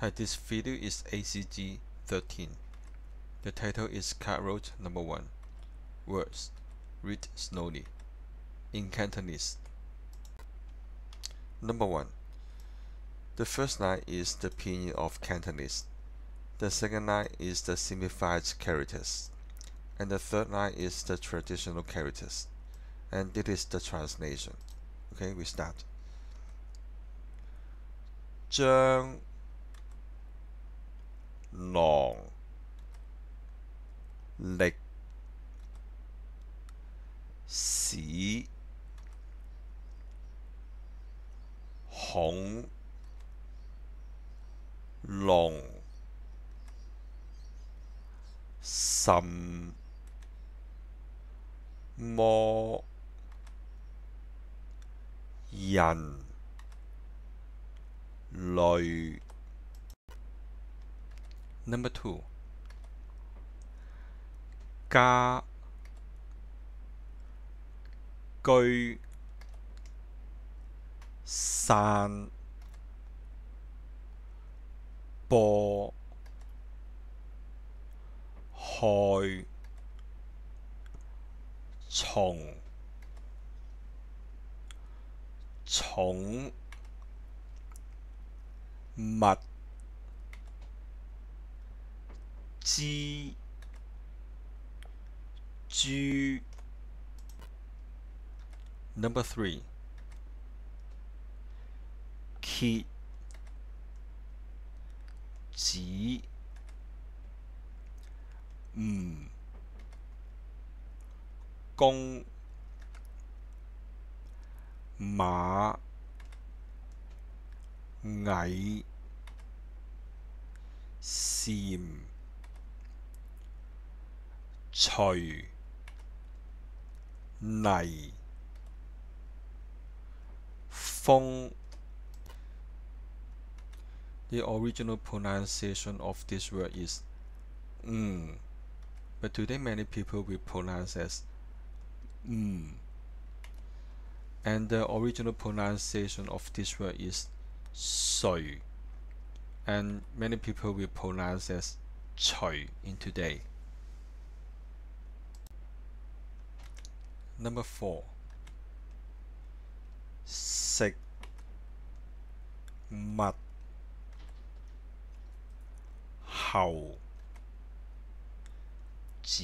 Hi, this video is ACG 13. The title is Cockroach Number 1. Words. Read slowly. In Cantonese. Number 1. The first line is the pinyin of Cantonese. The second line is the simplified characters. And the third line is the traditional characters. And this is the translation. Okay, we start. 將狼力使恐龍什麼人類 Number two 家居散播害蟲寵物 之豬 Number three 蝎子唔公馬蟻蟬 锤泥风 The original pronunciation of this word is mm, but today many people will pronounce as mm. And the original pronunciation of this word is soy, and many people will pronounce as choy in today. Number four. 食物猴子